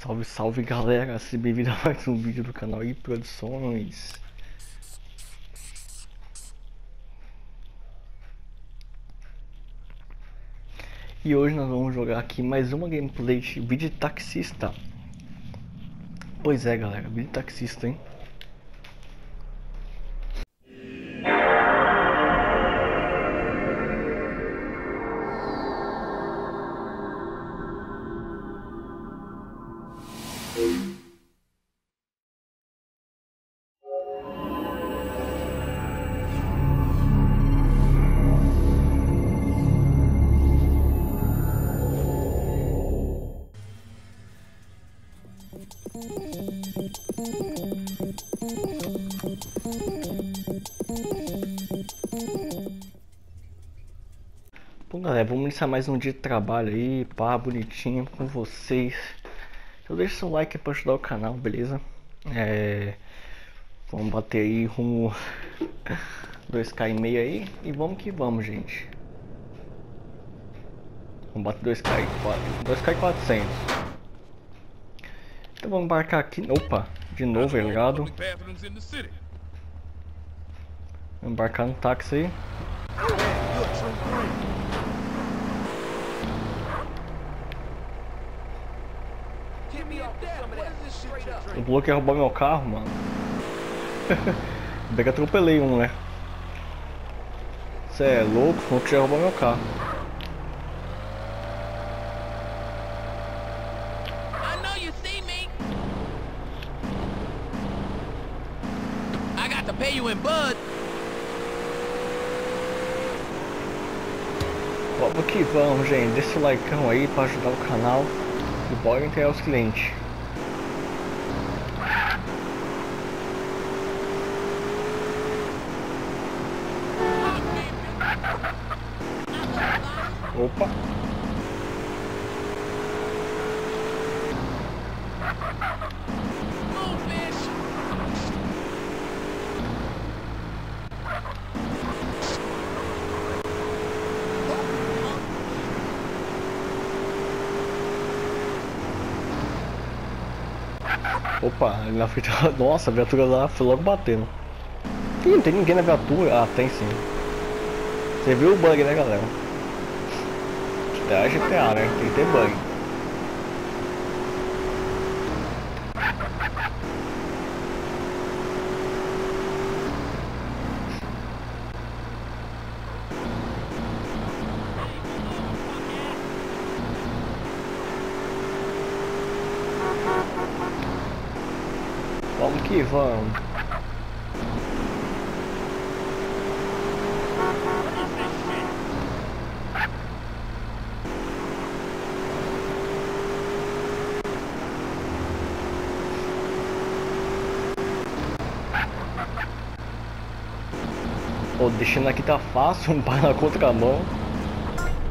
Salve, salve galera, se bem-vindo a mais um vídeo do canal e Produções. E hoje nós vamos jogar aqui mais uma gameplay de vídeo taxista. Pois é galera, vídeo taxista, hein? Bom galera, vamos iniciar mais um dia de trabalho aí, pá, bonitinho com vocês. Então deixa seu like para ajudar o canal, beleza? É... Vamos bater aí rumo 2k e meio aí e vamos que vamos, gente. Vamos bater 2k e 2k e 400. Então vamos embarcar aqui. Opa, de novo, é ligado? Vamos embarcar no táxi aí. O Bloco quer roubar meu carro, mano. Bem que atropelei um, né? Você é louco? Falou que ia roubar meu carro. Vamos que vamos, gente. Deixa o like aí para ajudar o canal e bora entregar os clientes. Opa! Opa, na frente. Nossa, a viatura lá foi logo batendo. Ih, não tem ninguém na viatura. Ah, tem sim. Você viu o bug, né, galera? É GTA, né? Tem que ter bug. Vamos que vamos. O destino aqui tá fácil, um pai na contramão.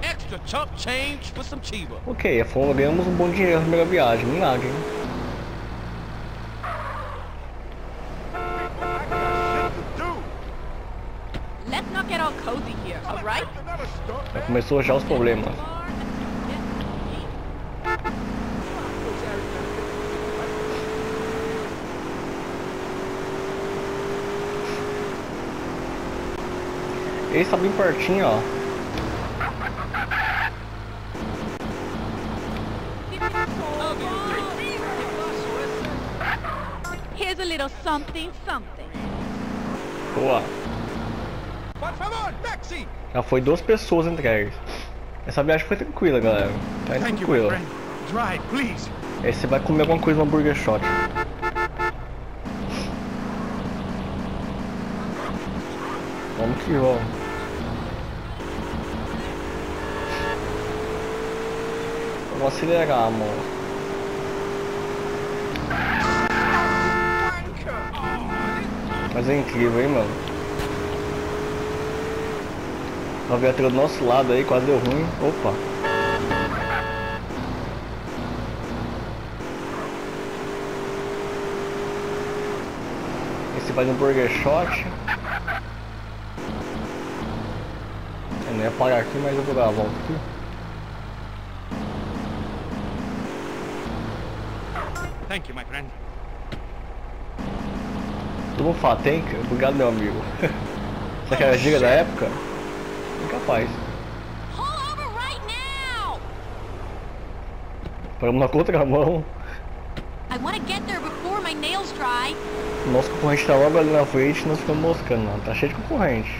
Extra chump change for some chiba. Ok, ganhamos um bom dinheiro na primeira viagem, milagre, hein? Let's not get all cozy here, alright? Já começou já os problemas. Ele está bem pertinho, ó. Here's a little something, something. Boa. Por favor, taxi! Já foi duas pessoas entregues. Essa viagem foi tranquila, galera. Tá tranquila. friend. Drive, please. Aí você vai comer alguma coisa no Burger Shot. Vamos que vamos. Vamos acelerar, amor. Mas é incrível, hein, mano. A viatura do nosso lado aí quase deu ruim. Opa. Esse vai no Burger Shot. Eu não ia parar aqui, mas eu vou dar a volta aqui. Thank you, my friend. Todo mundo fala, tem? Obrigado, meu amigo. Será que era giga da época? Incapaz. Paramos na contramão. I want to get there before my nails dry. Nosso concorrente tá logo ali na frente e nós ficamos moscando, não. Tá cheio de concorrente.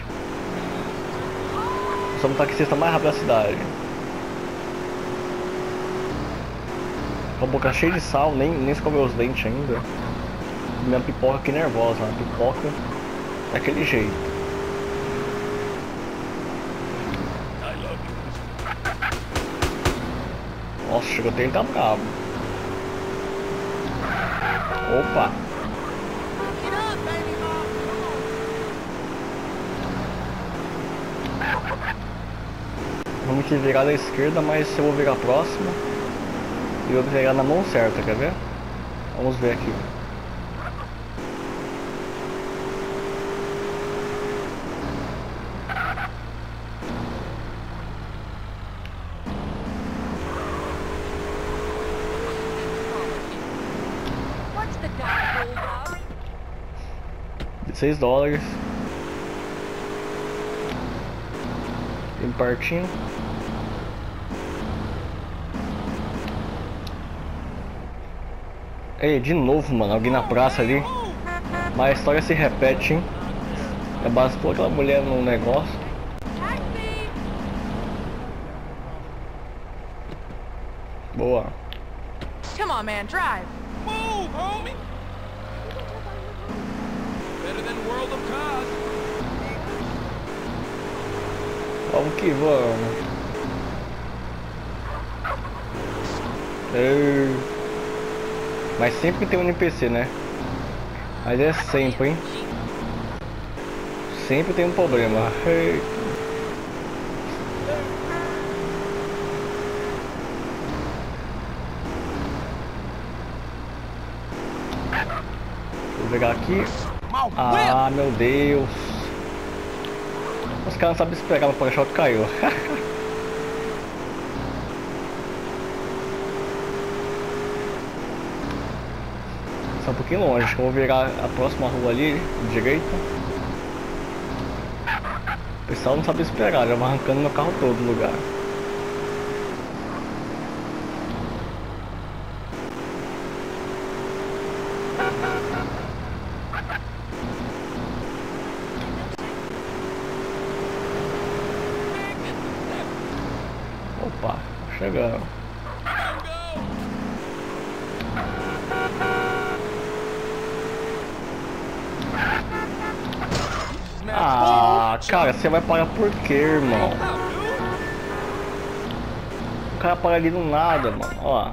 Somos o taxista mais rápido da cidade. Com a boca cheia de sal, nem, nem escovei os dentes ainda. Minha pipoca aqui nervosa, a pipoca daquele jeito. Love you. Nossa, chegou até ele tá bravo. Opa! Vamos que virar da esquerda, mas eu vou virar a próxima. E eu vou virar na mão certa, quer ver? Vamos ver aqui. 16 dólares. Bem pertinho. Ei, de novo, mano, alguém na praça ali. Mas a história se repete, hein? Já bastou aquela mulher no negócio. Boa. Come on, man, drive. Move, homie. Better than World of Cars. Vamos que vamos. Ei. Mas sempre tem um NPC, né? Mas é sempre, hein? Sempre tem um problema. Vou pegar aqui. Ah, meu Deus. Os caras não sabem esperar, o parachoque caiu. pouquinho longe, que eu vou virar a próxima rua ali, direita. O pessoal não sabe esperar, já vai arrancando meu carro todo do lugar. Opa, chegando. Ah, cara, você vai parar por quê, irmão? O cara para ali do nada, mano. Ó.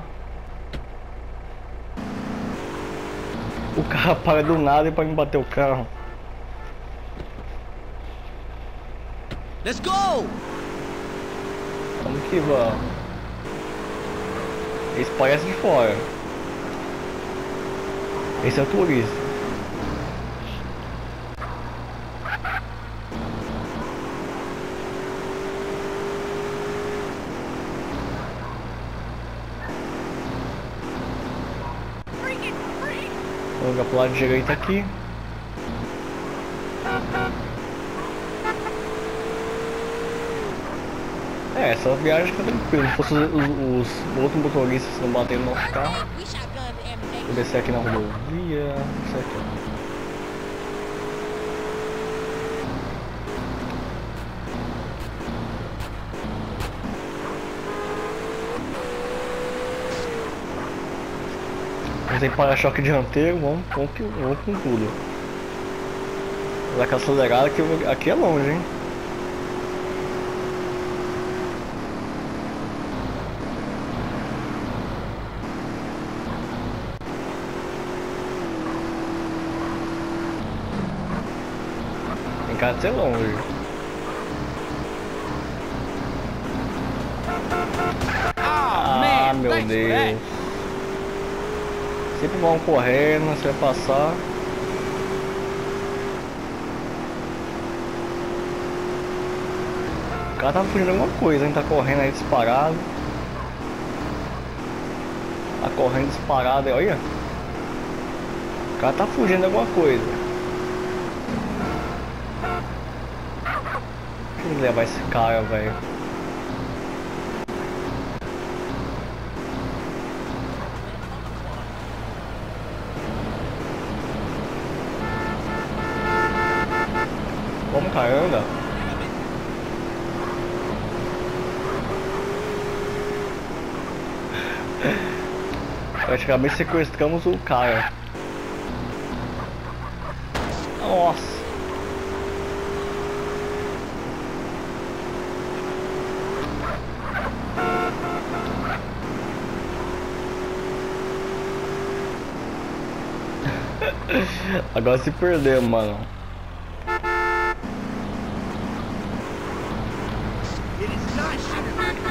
O cara para do nada e para me bater o carro. Let's go. Vamos que vamos. Esse parece de fora. Esse é o turista. Vamos jogar pro lado direito aqui. É, essa viagem fica tranquila. Se fosse os, os, os outros motoristas não baterem no nosso carro. Vou descer aqui na rodovia. Isso aqui. Vamos ter para-choque dianteiro, vamos, vamos, que- vamos com tudo. Vou dar aquela acelerada que eu- aqui é longe, hein? Tem cara de ser longe. Ah, meu thanks for Deus. Sempre vão correndo, você vai passar. O cara tá fugindo de alguma coisa, hein? Tá correndo aí disparado. Tá correndo disparado aí, olha. cara tá fugindo de alguma coisa. Deixa eu levar esse cara, velho. Como caramba? Praticamente sequestramos o cara. Nossa. Agora se perdeu, mano.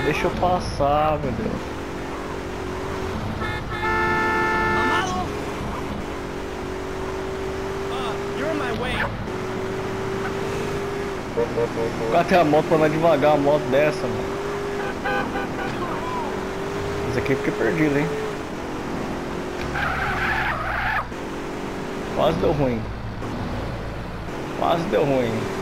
Deixa eu passar, meu Deus. Tem a moto pra andar devagar, uma moto dessa, mano. Esse aqui fiquei perdido, hein. Quase deu ruim. Quase deu ruim.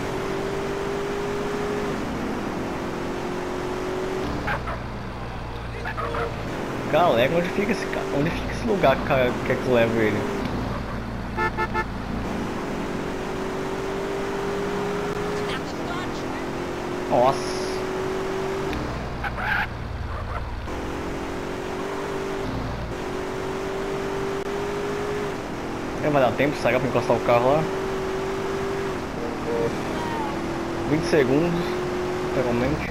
Galera, onde fica esse onde fica esse lugar que quer que eu leve ele? Nossa. Vai dar tempo, será pra encostar o carro lá? 20 segundos. Tem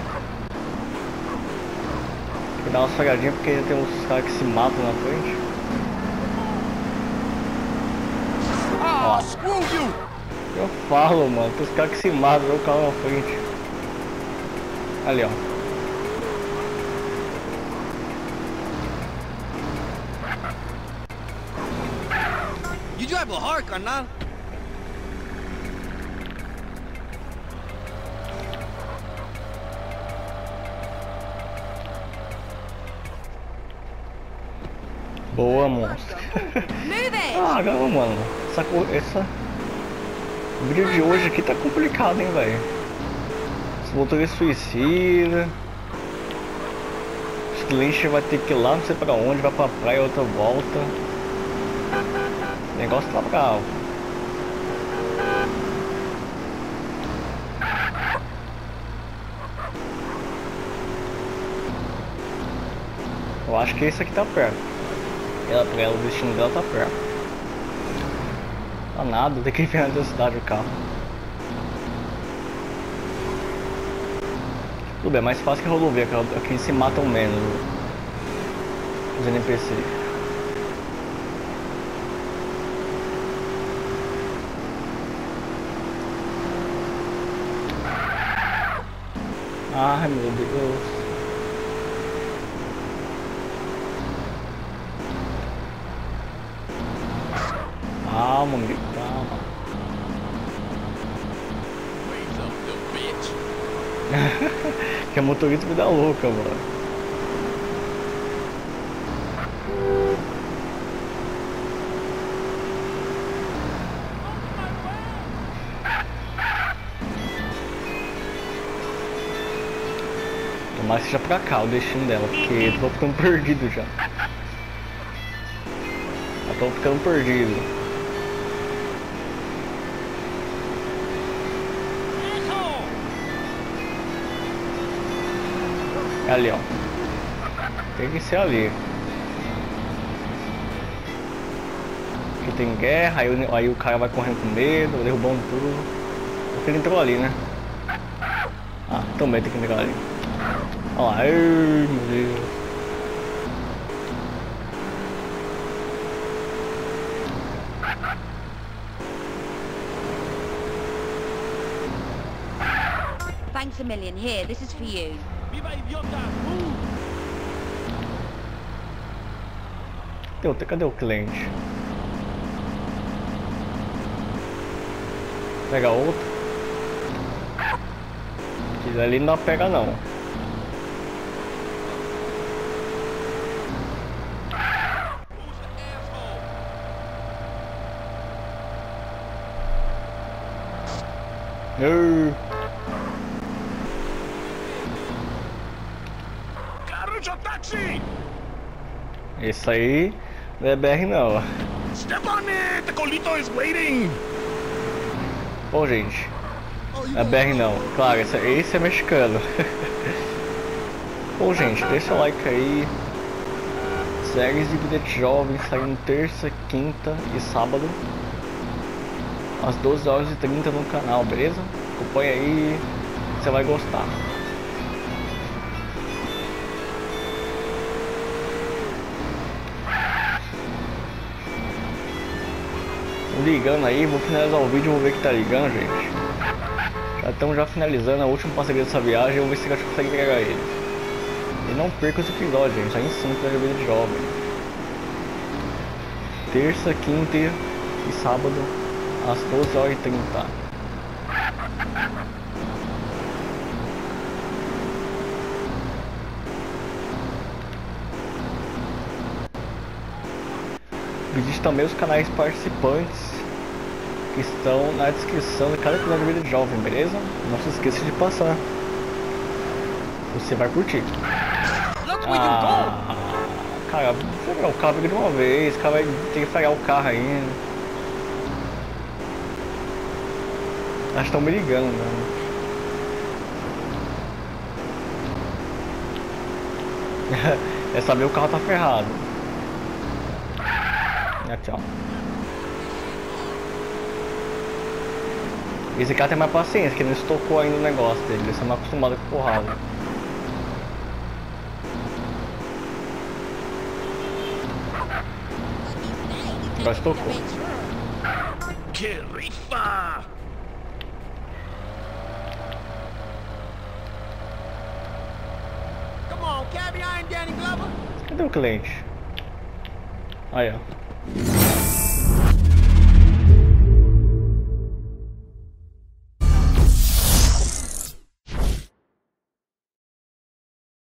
dar uma fregadinha porque tem uns caras que se matam na frente. Eu falo, mano, tem os caras que se matam, o carro na frente. Ali, ó. You drive a hard, carnal. Boa, monstro. Ah, agora, mano, essa, essa... O vídeo de hoje aqui tá complicado, hein, velho. Esse motorista suicida. Os clientes vai ter que ir lá, não sei pra onde, vai pra praia, outra volta. O negócio tá bravo. Eu acho que esse aqui tá perto. Ela, pra ela, o destino dela tá perto. Tá nada, tem que enfiar na cidade o carro. Tudo bem, é mais fácil que a rodovia, aqui se matam menos os NPC. Ai meu Deus. Calma, calma. Que a motorista me dá louca, mano. Tomara que seja pra cá o destino dela, porque eu tô ficando perdido já. Eu tô ficando perdido. Ali, ó. Tem que ser ali. Aqui tem guerra, aí, aí o cara vai correndo com medo, derrubando tudo. Porque ele entrou ali, né? Ah, também tem que entrar ali. Olha lá, ai meu Deus. Thanks a million. Here, this is for you. Viva idiota! Uh! Deu, cadê o cliente? Pega outro. Aquilo ali não pega não. No. Esse aí não é BR não. Step on it! The Colito is waiting! Bom, gente. É BR não. Claro, esse, esse é mexicano. Bom, gente, deixa o like aí. Séries de bilhete jovem saindo terça, quinta e sábado. Às 12 horas e 30 no canal, beleza? Acompanha aí, você vai gostar. Ligando aí, vou finalizar o vídeo, vou ver que tá ligando, gente. Já estamos já finalizando a última passageira dessa viagem, vou ver se a gente consegue pegar ele. E não perca esse episódio, gente, aí em 5 da vida de jovem. Terça, quinta e sábado, às 12h30. Visite também os canais participantes que estão na descrição de cada episódio de Vida Jovem, beleza? Não se esqueça de passar. Você vai curtir. Ah, cara, vou pegar o carro de uma vez, o cara vai ter que frear o carro ainda. Acho que estão me ligando, né? é saber o carro tá ferrado. É, tchau. Esse cara tem mais paciência, que não estocou ainda o negócio dele, ele está mais acostumado com porrada. Agora estocou. Cadê o cliente? Aí, ó. you